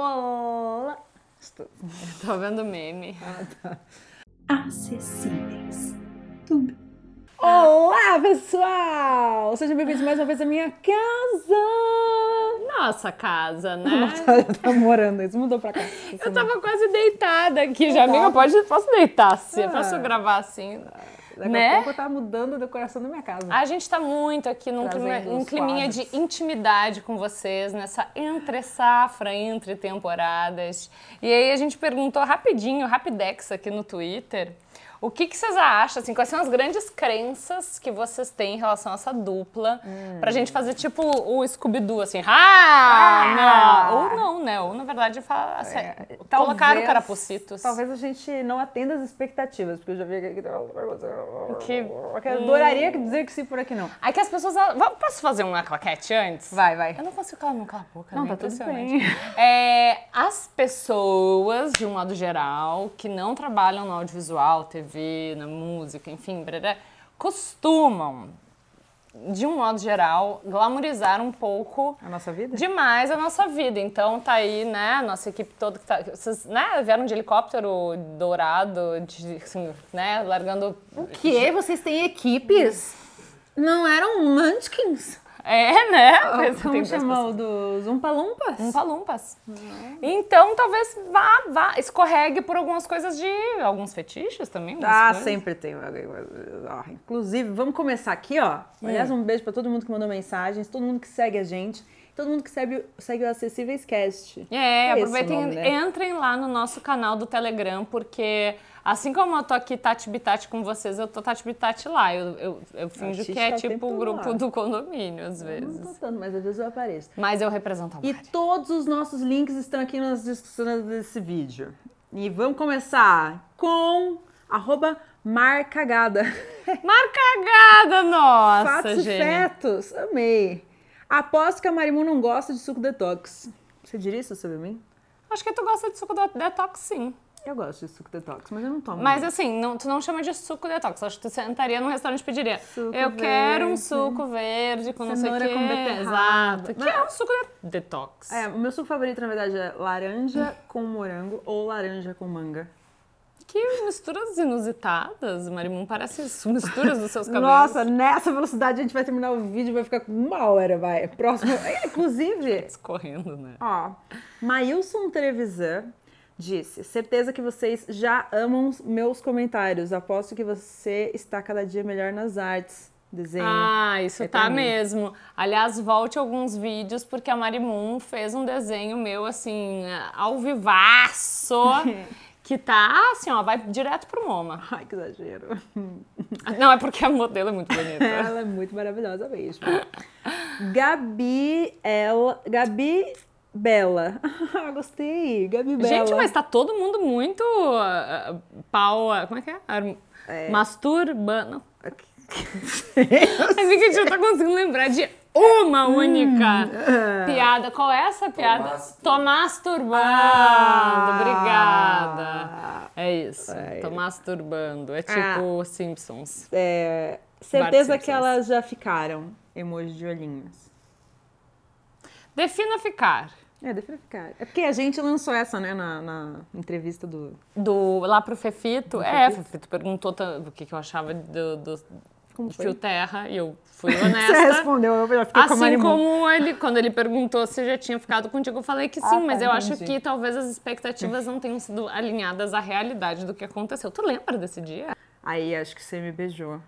Olá! Estou... Tô vendo meme. Acessíveis. Tudo. Olá, pessoal! Sejam bem-vindos mais uma vez à minha casa! Nossa casa, né? Nossa, tá morando, isso mudou pra cá. Eu tava quase deitada aqui já. Amiga, pode, posso deitar assim? Ah. Posso gravar assim? Daqui né? a pouco tava mudando a decoração da minha casa. A gente tá muito aqui num, clima, os climinha de intimidade com vocês, nessa entre safra, entre temporadas. E aí a gente perguntou rapidinho, rapidex aqui no Twitter, o que, que vocês acham, assim, quais são as grandes crenças que vocês têm em relação a essa dupla, Hum. pra gente fazer tipo o Scooby-Doo, assim, ah, Ah! não. ou não, né, ou na verdade fa- assim, É, colocaram talvez- carapucitos. Talvez a gente não atenda as expectativas, porque eu já vi que aqui tem uma coisa. Que- que eu adoraria dizer que sim por aqui não. Aí que as pessoas, posso fazer uma claquete antes? Vai, vai. Eu não consigo calar, não calar a boca, Não, né? tá tudo bem. É, as pessoas, de um modo geral, que não trabalham no audiovisual, TV, na música, enfim, brará, costumam, de um modo geral, glamorizar um pouco A nossa vida? demais a nossa vida. Então tá aí, né, a nossa equipe toda que tá. Vocês né, vieram de helicóptero dourado, de, assim, né, largando. O quê? Vocês têm equipes? Não eram munchkins? É, né? Tem Como duas chamou? Dos umpalumpas? Umpa-lumpas. Então, talvez vá, vá, escorregue por algumas coisas de. alguns fetiches também. Ah, coisas. sempre tem. Ó, Inclusive, vamos começar aqui, ó. Aliás, um beijo pra todo mundo que mandou mensagens, todo mundo que segue a gente, todo mundo que segue, segue o Acessíveis Cast. É, É aproveitem, nome, né? entrem lá no nosso canal do Telegram, porque assim como eu tô aqui Tati Bitati com vocês, eu tô Tati Bitati lá. Eu, eu, eu finjo que é tá tipo o grupo lá. do condomínio, às Não vezes. tô tanto, mas às vezes eu apareço. Mas eu represento a E Mari. todos os nossos links estão aqui nas descrições desse vídeo. E vamos começar com arroba marcagada. Marcagada, nossa, Fatos e gente. fetos, amei. Aposto que a Marimu não gosta de suco detox. Você diria isso sobre mim? Acho que tu gosta de suco detox, sim. Eu gosto de suco detox, mas eu não tomo. Mas assim, não, tu não chama de suco detox. Acho que tu sentaria num restaurante e pediria. Suco eu quero um verde. suco verde com não sei o Cenoura com beterraba. Exato. Que é um suco de detox. É, o meu suco favorito, na verdade, é laranja com morango ou laranja com manga. Que misturas inusitadas, Marimun. Parece misturas dos seus cabelos. Nossa, nessa velocidade a gente vai terminar o vídeo, vai ficar com uma hora, vai. Próximo. Inclusive, Escorrendo, né? Ó, Mailson Trevisan disse: certeza que vocês já amam meus comentários. Aposto que você está cada dia melhor nas artes. Desenho. Ah, isso É tá mesmo. Aliás, volte alguns vídeos, porque a Marimun fez um desenho meu, assim, ao vivaço, que tá, assim, ó, vai direto pro MoMA. Ai, que exagero. Não, é porque a modelo é muito bonita. Ela é muito maravilhosa mesmo. Gabi, ela. Gabi Bela. Gostei. Gabi Bela. Gente, mas tá todo mundo muito ah, ah, pau. ah, Como é que é? Ar- Masturbando. Mas é que a gente não tá conseguindo lembrar de uma única piada. Qual é essa piada? Tô masturbando. Ah. Obrigada. É isso. Ai. Tô masturbando. É tipo Simpsons. É, certeza Bart que Simpsons. elas já ficaram. Emoji de olhinhos. Defina ficar. É, deve ficar. É porque a gente lançou essa, né, na, na entrevista do. Do, lá pro Fefito. É, Fefito perguntou ta- o que, que eu achava do, do Como foi? Fio Terra e eu fui Você honesta. respondeu, eu já fiquei com a Assim Marimun. como ele, quando ele perguntou se já tinha ficado contigo, eu falei que sim, Ah, mas tá, eu acho entendi. que talvez as expectativas não tenham sido alinhadas à realidade do que aconteceu. Tu lembra desse dia? Aí acho que você me beijou.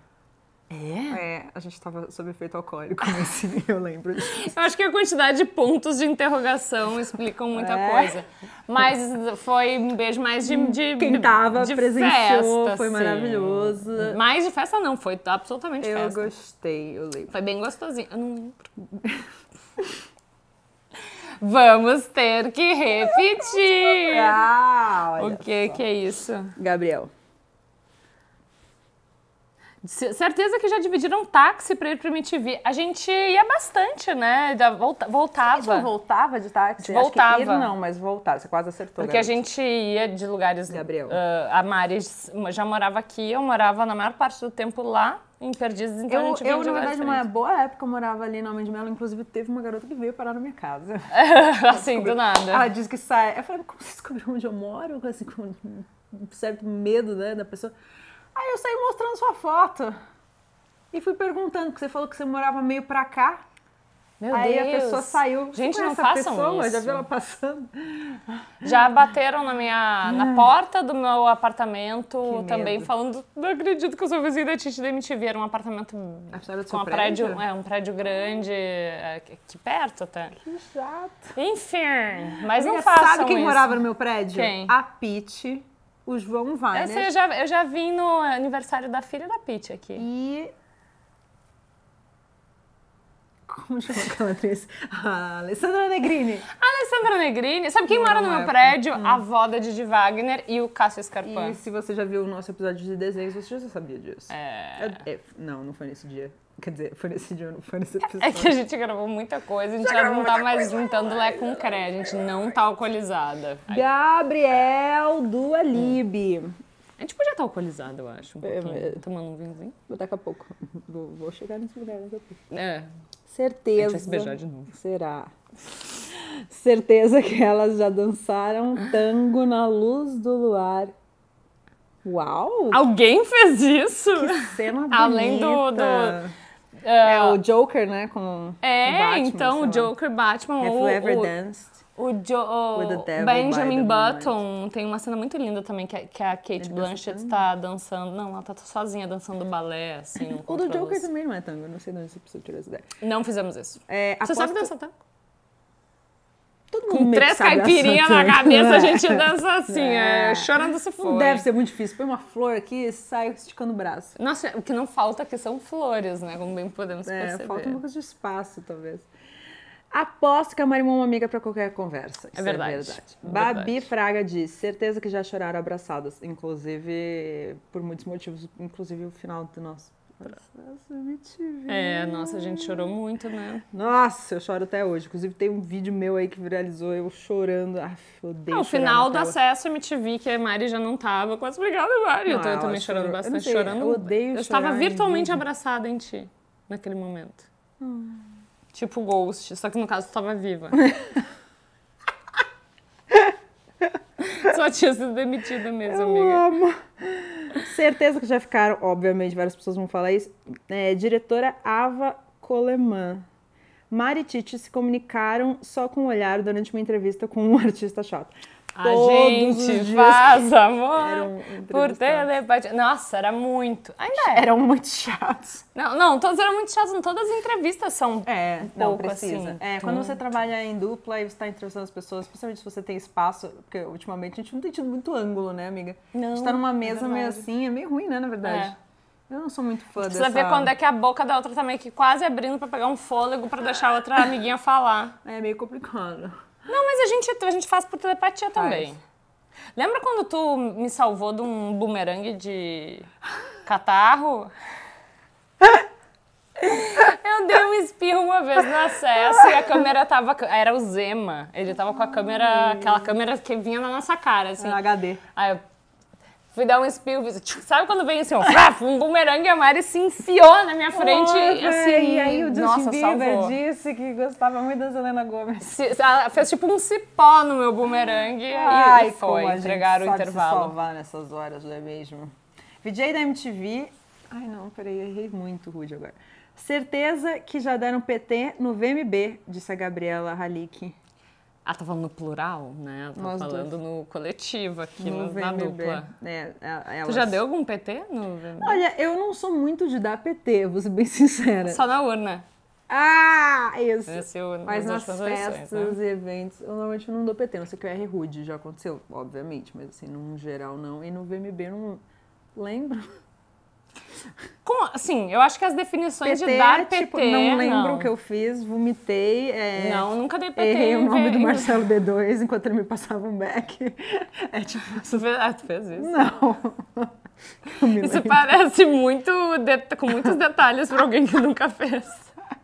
É? É, a gente tava sob efeito alcoólico nesse, eu lembro disso. Eu acho que a quantidade de pontos de interrogação explicam muita É. coisa. Mas foi um beijo mais de. de Quem tava, de presenciou, festa, foi maravilhoso. Mais de festa não, foi absolutamente Eu festa. gostei, eu lembro. Foi bem gostosinho. Eu não lembro. Vamos ter que repetir. Ah, o que que é isso? Gabriel. Certeza que já dividiram táxi pra ir pro MTV. A gente ia bastante, né? Volta, voltava. A gente voltava de táxi? Voltava. Ir, não, mas voltava. Você quase acertou. Porque garoto. a gente ia de lugares... Gabriel. Uh, a Mari já morava aqui, eu morava na maior parte do tempo lá, em Perdizes, então eu, a gente Eu, na verdade, uma boa época, eu morava ali no Homem de Melo. Inclusive, teve uma garota que veio parar na minha casa. assim, do nada. Ela disse que sai... Eu falei, como você descobriu onde eu moro? Assim, com um certo medo, né, da pessoa... Aí eu saí mostrando sua foto. E fui perguntando, porque você falou que você morava meio pra cá. Meu Aí Deus. a pessoa saiu. Gente, não façam pessoa? isso. Já viu ela passando? Já bateram na minha na porta do meu apartamento Que também medo. falando, não acredito que eu sou vizinha da Titi da MTV, era um apartamento com um prédio, prédio? é um prédio grande, é, aqui perto até. Que chato. Enfim, mas não Amiga, façam Sabe quem isso. morava no meu prédio? Quem? A Pete, o João Weiner. Eu, sei, eu, já, eu já vim no aniversário da filha da Pete aqui. E. Como chama aquela atriz? A Alessandra Negrini. A Alessandra Negrini, sabe quem mora no meu é. prédio? A avó da Didi Wagner e o Cássio Scarpan. E se você já viu o nosso episódio de desenhos, você já sabia disso. É. É, não, não foi nesse dia. Quer dizer, foi nesse dia, não foi nesse episódio. É que a gente gravou muita coisa, a gente já, não tá mais juntando Lé com Cré, a gente não tá alcoolizada. Gabriel do Alibi. A gente podia estar alcoolizada, eu acho, um É, pouquinho, mas- tomando um vinhozinho. Daqui a pouco. Vou, vou chegar nesse lugar daqui a pouco. É, a Certeza. gente vai se beijar de novo. Será? Certeza que elas já dançaram tango na luz do luar. Uau! Alguém fez isso? Cena bonita. Além do- do- É É, o Joker, né? Com é, o Batman, então, o. Joker Batman, Have o, you ever o, danced? o, Jo- o devil Benjamin Button, tem uma cena muito linda também, que, a- que a Kate dança Blanchett tango? tá dançando, não, ela tá sozinha dançando balé, assim, O do. Joker também não é tango, eu não sei de onde você precisa tirar essa ideia. Não fizemos isso. É, Você sabe dançar tango? Todo mundo Com três caipirinhas na tango. cabeça, a É. gente dança assim, é, É. chorando se for. Não deve ser muito difícil. Põe uma flor aqui e sai esticando o braço. Nossa, o que não falta aqui são flores, né? Como bem podemos É, perceber. falta um pouco de espaço, talvez. Aposto que a Marimon é uma amiga pra qualquer conversa. Verdade, É verdade. é Babi verdade. Fraga diz: certeza que já choraram abraçadas. Inclusive, por muitos motivos, inclusive o final do nosso processo MTV. É, nossa, a gente chorou muito, né? Nossa, eu choro até hoje. Inclusive, tem um vídeo meu aí que viralizou, eu chorando. Ai, eu odeio Ah, o final na do tela. acesso MTV, que a Mari já não tava. Quase obrigada, Mari. eu Não, tô eu ela também chorando chorou. Eu bastante, não sei, chorando. eu odeio Eu estava em virtualmente vídeo. abraçada em ti, naquele momento. Hum. Tipo Ghost, só que no caso tu tava viva. Só tinha sido demitida mesmo, Eu amiga. amo. Certeza que já ficaram, obviamente, várias pessoas vão falar isso. É, diretora Ava Coleman. Mari e Titi se comunicaram só com o olhar durante uma entrevista com um artista chato. A Todos os gente dias faz amor por telepatia. Nossa, era muito. Ainda é. Eram muito chatos. Não, não, todos eram muito chatos. Todas as entrevistas são. É, Um não pouco precisa. assim. É, quando você trabalha em dupla e você está entrevistando as pessoas, principalmente se você tem espaço, porque ultimamente a gente não tem tido muito ângulo, né, amiga? a gente Não, tá numa é mesa meio verdade. assim, é meio ruim, né, na verdade. Eu não sou muito fã Precisa dessa... ver quando é que a boca da outra tá meio que quase abrindo pra pegar um fôlego pra deixar a outra amiguinha falar. É meio complicado. Não, mas a gente, a gente faz por telepatia também. Lembra quando tu me salvou de um bumerangue de catarro? Eu dei um espirro uma vez no acesso e a câmera tava. Era o Zema. Ele tava com a câmera, aquela câmera que vinha na nossa cara, assim. É HD. Aí eu fui dar um tchic, sabe quando vem assim, ó, um bumerangue e a Mari se enfiou na minha frente, Oi, assim, e aí o Justin nossa, Bieber salvou. disse que gostava muito da Selena Gomez. Se- ela fez tipo um cipó no meu bumerangue e Ai, aí foi, como entregaram o intervalo. se salvar nessas horas, não é mesmo? VJ da MTV... Ai, não, peraí, errei muito rude agora. Certeza que já deram PT no VMB, disse a Gabriela Halik. Ah, tá falando no plural, né? Tô Nós falando no coletivo aqui, No no, na VMB. dupla. É, é, Tu elas- já deu algum PT no VMB? Olha, eu não sou muito de dar PT, vou ser bem sincera. Só na urna. Ah, isso. Esse é o- Mas nas eleições, festas né? e eventos, eu normalmente não dou PT, não sei que eu erre rude, já aconteceu, obviamente, mas assim, num geral não. E no VMB eu não lembro. Como, assim, eu acho que as definições PT, de dar PT... tipo, não lembro não. o que eu fiz, vomitei. é, Não, nunca dei PT. Errei o nome do Marcelo B2 enquanto ele me passava um back. É tipo, Tu fez, ah, tu fez isso? não. Isso parece muito com muitos detalhes para alguém que nunca fez.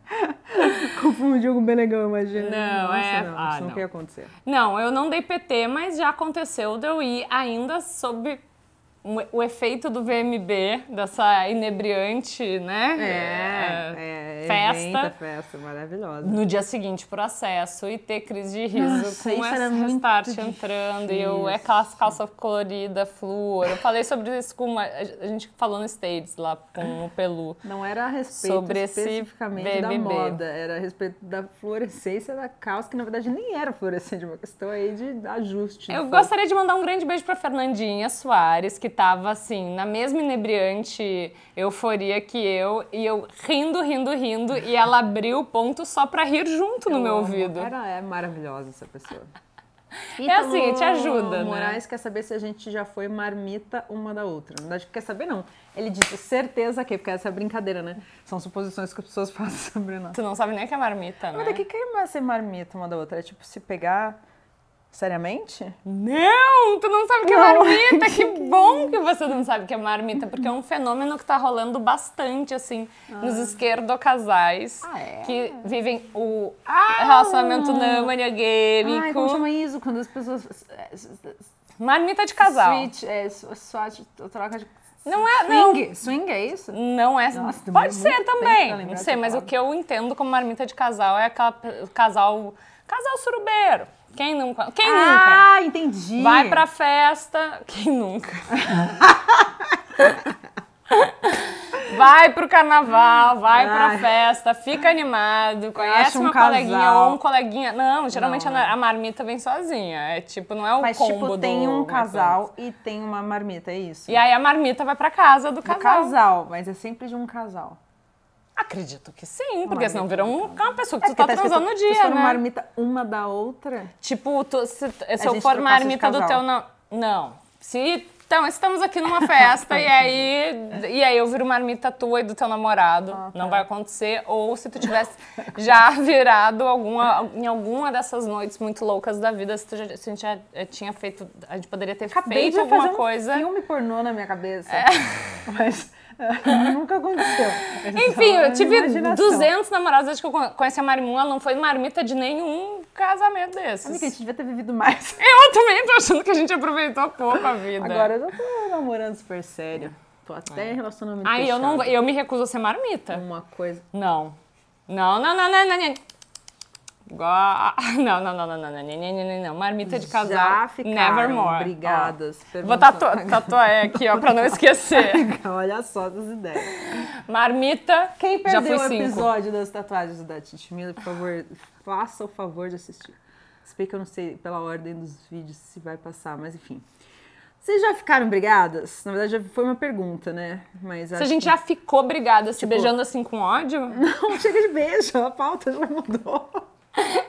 Confundiu com o Benegão, imagina. Não, Nossa, é. Não, ah, isso não, não. quer acontecer. Não, eu não dei PT, mas já aconteceu de eu ir ainda sob o- efeito do VMB, dessa inebriante, né? É, é, festa. evento, festa maravilhosa. No dia seguinte pro acesso e ter crise de riso Nossa, com muito restart entrando e eu é aquelas calça colorida, flúor. Eu falei sobre isso com uma, a gente falou no States lá com o Pelu. Não era a respeito Sobre especificamente da moda, era a respeito da fluorescência da calça, que na verdade nem era fluorescente, uma questão aí de ajuste. Eu gostaria de mandar um grande beijo pra Fernandinha Soares, que tava assim, na mesma inebriante euforia que eu, e eu rindo, rindo, rindo, e ela abriu o ponto só pra rir junto no Eu meu amo. ouvido. Era, é maravilhosa essa pessoa. É assim, te ajuda, né? Moraes quer saber se a gente já foi marmita uma da outra. Na verdade, quer saber não. Ele disse certeza que, porque essa é brincadeira, né? São suposições que as pessoas fazem sobre nós. Tu não sabe nem o que é marmita, né? Mas daqui que é ser marmita uma da outra? É tipo se pegar seriamente? Não, tu não sabe o que é marmita. Que bom que você não sabe o que é marmita, porque é um fenômeno que tá rolando bastante, assim, nos esquerdocasais Ah, é? que vivem o relacionamento não Ai, monogâmico. como chama isso? Quando as pessoas... Marmita de casal. Switch, é, sw- swatch, troca de... Não é, não. Swing? Swing é isso? Não é. Nossa, pode ser também. Não sei, mas o palavra. que eu entendo como marmita de casal é aquela casal. Casal surubeiro. Quem nunca? Quem nunca? Ah, entendi. Vai pra festa. Quem nunca? vai pro carnaval, vai pra Ai. festa, fica animado, conhece um uma coleguinha casal. ou um coleguinha. Não, geralmente Não, a, marmita vem sozinha. É tipo, não é o Mas, combo tipo, do tem um casal e tem uma marmita, é isso? E aí a marmita vai pra casa do Do casal. casal, mas é sempre de um casal. Acredito que sim, porque senão vira um- uma pessoa que É tu tá escrito, transando no Se dia, for né? marmita uma da outra... Tipo, tu- se, se eu for marmita do teu... Não. não. Se, então, estamos aqui numa festa e aí e aí eu viro marmita tua e do teu namorado. Ah, tá. Não vai acontecer. Ou se tu tivesse já virado alguma, em alguma dessas noites muito loucas da vida, se, tu já, se a gente já eh, tinha feito... A gente poderia ter Acabei feito de alguma fazer um coisa... É. filme pornô na minha cabeça. Mas eh, nunca aconteceu. Enfim, eu tive imaginação. 200 namorados desde que eu con- conheci a Marimun. Ela não foi marmita de nenhum casamento desses. Amiga, a gente devia ter vivido mais. Eu também tô achando que a gente aproveitou pouco a vida. Agora eu já tô namorando super sério. Tô até em relacionamento Aí eu, não, eu me recuso a ser marmita. Uma coisa... Não. Não, não, não, não, não, não. Não, não, não, não, não, não, não, não, não. Marmita de casal. Já ficaram Nevermore. brigadas. Ó, Vou tatuar, tatuar aqui, ó, pra não esquecer. Olha só as ideias. Marmita. Quem perdeu o cinco. episódio das tatuagens da Titi Mila, por favor, faça o favor de assistir. Se bem que eu não sei pela ordem dos vídeos se vai passar, mas enfim. Vocês já ficaram brigadas? Na verdade, já foi uma pergunta, né? Mas Se a gente já ficou brigada, se beijando assim com ódio, Não, chega de beijo, a pauta já mudou.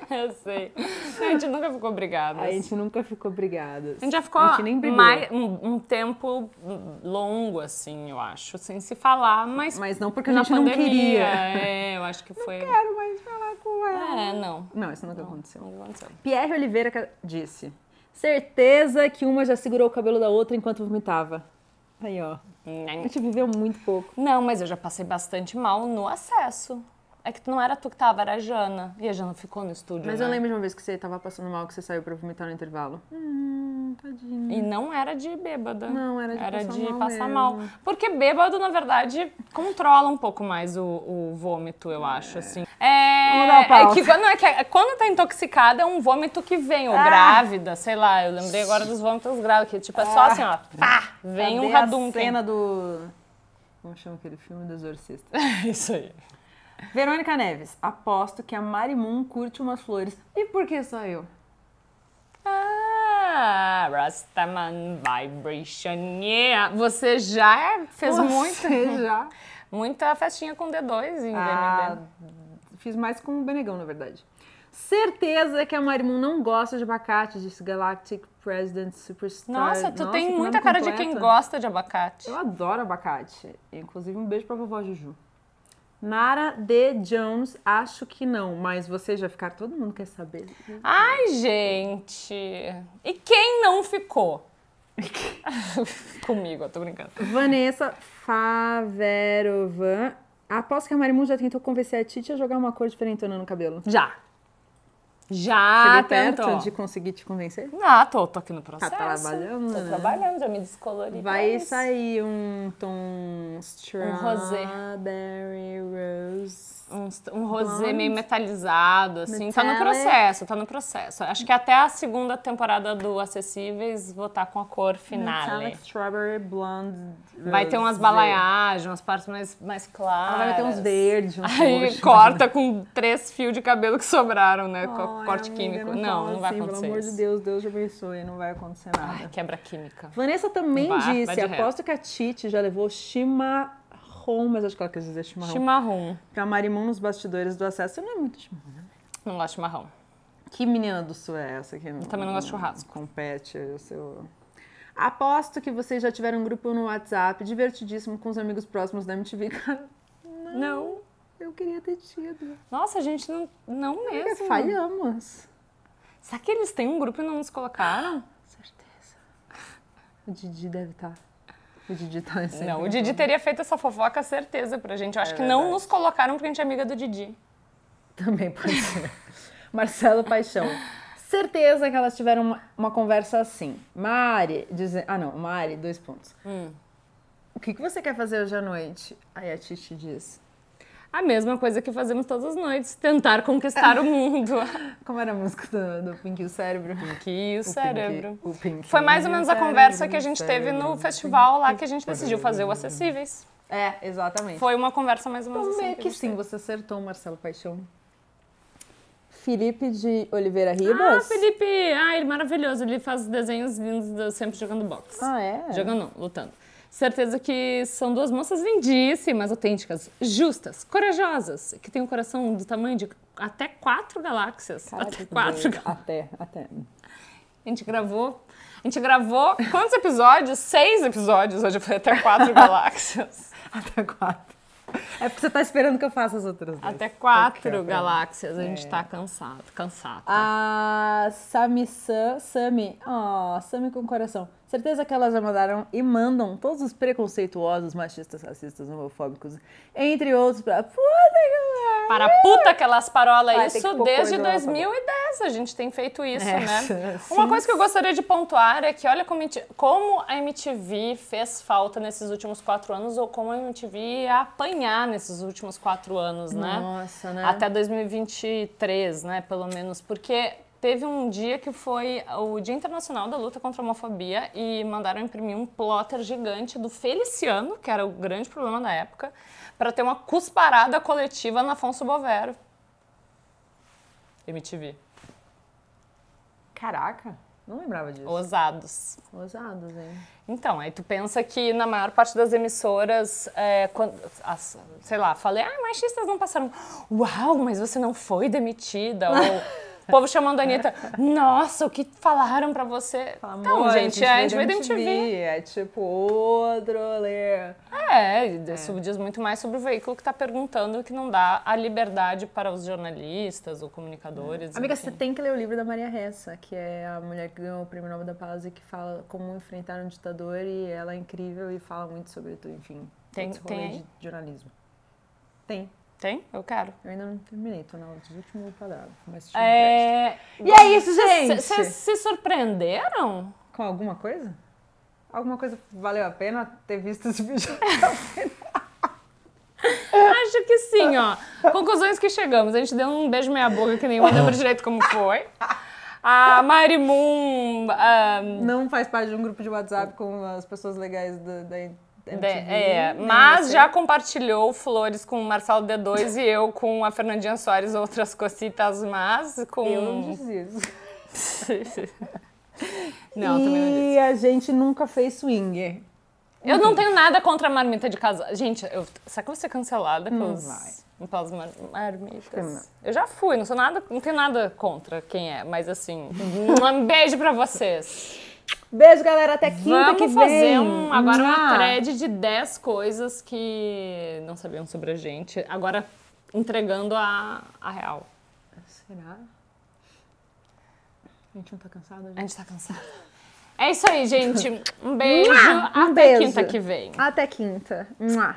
eu sei. A gente nunca ficou brigada. A gente nunca ficou brigadas. A gente já ficou gente nem brigou. mais, um, um tempo longo, assim, eu acho, sem se falar, mas, Mas não porque a gente não pandemia. queria. É, eu acho que foi. Quero mais falar com ela. É, não. Não, isso nunca aconteceu. Não aconteceu. Pierre Oliveira disse: Certeza que uma já segurou o cabelo da outra enquanto vomitava. Aí, ó. A gente viveu muito pouco. Não, mas eu já passei bastante mal no acesso. É que não era tu que tava, era a Jana. E a Jana ficou no estúdio. Mas né? eu lembro de uma vez que você tava passando mal, que você saiu pra vomitar no intervalo. Hum, tadinho. E não era de bêbada. Não, era de Era passar de mal passar mesmo. mal. Porque bêbado, na verdade, controla um pouco mais o, o vômito, eu acho, assim. É, Vamos dar uma é pausa. que, quando, é que quando tá intoxicada, é um vômito que vem, ou Ah. grávida, sei lá. Eu lembrei agora dos vômitos grávidos, que tipo, é só assim, ó, pá, vem um Cadê a cena do... Como chama aquele filme do Exorcista? Isso aí. Verônica Neves. Aposto que a Marimun curte umas flores. E por que só eu? Ah, Rastaman Vibration, yeah. Você já fez muito, Você já? muita festinha com D2 em Ah, fiz mais com o Benegão, na verdade. Certeza que a Marimun não gosta de abacate, disse Galactic President Superstar. Nossa, tu tem que muita cara de quem gosta de abacate. Eu adoro abacate. Inclusive, um beijo pra vovó Juju. Nara D. Jones, acho que não, mas você já ficar, todo mundo quer saber. Ai, gente. E quem não ficou? Comigo, eu tô brincando. Vanessa Faverovan. Aposto que a Marimun já tentou convencer a Titi a jogar uma cor diferentona no cabelo. Já. Já Cheguei perto tentou. de conseguir te convencer? Ah, tô, tô aqui no processo. trabalhando, Tô né? trabalhando, já me descolori. Vai sair um tom rosé. strawberry rose. Um, um rosé Blonde. meio metalizado, assim. Tá no Metallic. processo, tá no processo. Acho que até a segunda temporada do Acessíveis vou estar com a cor finale. Metallic strawberry blonde. Vai ter umas balaiagens, umas partes mais, mais claras. Ah, vai ter uns verdes, uns Aí roxos. corta com três fios de cabelo que sobraram, né? Com Ai, corte amiga, químico. Não, Não, não vai assim, acontecer. Pelo amor de isso. Deus, Deus te abençoe, não vai acontecer nada. Ai, quebra química. Vanessa também vai disse, de aposto que a Titi já levou chimarrão, mas acho que ela quis dizer chimarrão, Chimarrão. pra Marimun nos bastidores do acesso. Não é muito chimarrão, né? Não gosto de chimarrão. Que menina do sul é essa que não, também não gosto de churrasco. Compete o seu... Aposto que vocês já tiveram um grupo no WhatsApp divertidíssimo com os amigos próximos da MTV. Cara, Não. eu queria ter tido. Nossa, a gente não, não É, mesmo. falhamos. Será que eles têm um grupo e não nos colocaram? Certeza. O Didi deve estar. O Didi tá nesse Não, o Didi teria feito essa fofoca certeza pra gente. Eu acho É que não verdade. nos colocaram porque a gente é amiga do Didi. Também pode ser. Marcelo Paixão. Certeza que elas tiveram uma, uma conversa assim. Mari, dizer. Ah, não, Mari, dois pontos. Hum. O que, que você quer fazer hoje à noite? Aí a Titi diz. A mesma coisa que fazemos todas as noites, tentar conquistar o mundo. Como era a música do, do Pink e o Cérebro? Que o O cérebro. Pink, o Pink Foi mais ou menos a cérebro, conversa que a gente teve no festival lá que a gente decidiu fazer o Acessíveis. É, exatamente. Foi uma conversa mais ou menos Então, assim. meio que sim, você acertou, Marcelo Paixão. Felipe de Oliveira Ah, Ribas? Felipe! Ah, ele é maravilhoso. Ele faz desenhos lindos do- sempre jogando boxe. Ah, é? Jogando não, lutando. Certeza que são duas moças lindíssimas, autênticas, justas, corajosas, que têm um coração do tamanho de até quatro galáxias. Caraca, até quatro galáxias. Até, até. A gente gravou. A gente gravou quantos episódios? Seis episódios. Hoje foi até quatro galáxias. Até quatro. É porque você tá esperando que eu faça as outras duas. Até quatro galáxias. A gente É. tá cansado, cansado. A Sami Sam, Sami, oh, Sami com coração. Certeza que elas já mandaram e mandam todos os preconceituosos, machistas, racistas, homofóbicos, entre outros, pra puta que Para a puta que elas parola Vai isso desde coisa lá, 2010. A gente tem feito isso, É, né? sim. Uma coisa que eu gostaria de pontuar é que olha como, como a MTV fez falta nesses últimos quatro anos ou como a MTV ia apanhar nesses últimos quatro anos, né? Nossa, né? Até 2023, né? Pelo menos. Porque teve um dia que foi o Dia Internacional da Luta contra a Homofobia e mandaram imprimir um plotter gigante do Feliciano, que era o grande problema da época, para ter uma cusparada coletiva na Afonso Bovero. MTV. Caraca, não lembrava disso. Ousados. Ousados, hein? Então, aí tu pensa que na maior parte das emissoras, é, quando, as- sei lá, falei, ah, machistas não passaram. Uau, mas você não foi demitida. Ou o povo chamando a Anitta, nossa, o que falaram pra você? então, gente, a gente veio veio da da MTV. É tipo outro rolê. É, isso diz muito mais sobre o veículo que tá perguntando que não dá a liberdade para os jornalistas ou comunicadores. Amiga, enfim. você tem que ler o livro da Maria Ressa, que é a mulher que ganhou o Prêmio Nobel da Paz e que fala como enfrentar um ditador e ela é incrível e fala muito sobre tudo, enfim. Tem- tem de jornalismo. Tem. Tem? Eu quero. Eu ainda não terminei, tô no último parágrafo, mas um. É... E é isso, gente! Vocês se surpreenderam? Com alguma coisa? Alguma coisa valeu a pena ter visto esse vídeo? Acho que sim, ó. Conclusões que chegamos. A gente deu um beijo meia boca que nenhuma lembra direito como foi. A Mari Moon... ah, não faz parte de um grupo de WhatsApp com as pessoas legais da, da MTV. é, nem mas você. já compartilhou flores com o Marcelo D2 e eu com a Fernandinha Soares, outras cositas, mas com... Eu não disse isso. não, também não disse. E a gente nunca fez swinger. Eu não tenho nada contra a marmita de casal. Gente, eu, será que eu vou ser cancelada pelos, vai. pelas mar- marmitas? Eu já fui, não sou nada, não tenho nada contra quem é, mas assim, um beijo pra vocês. Beijo, galera. Até quinta Vamos que vem. fazer um, agora uma Mua. thread de 10 coisas que não sabiam sobre a gente. Agora entregando a, a real. Será? A gente não tá cansado? A gente tá cansada. É isso aí, gente. Um beijo. Um Até beijo. quinta que vem. Até quinta. Mua.